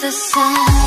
the sun.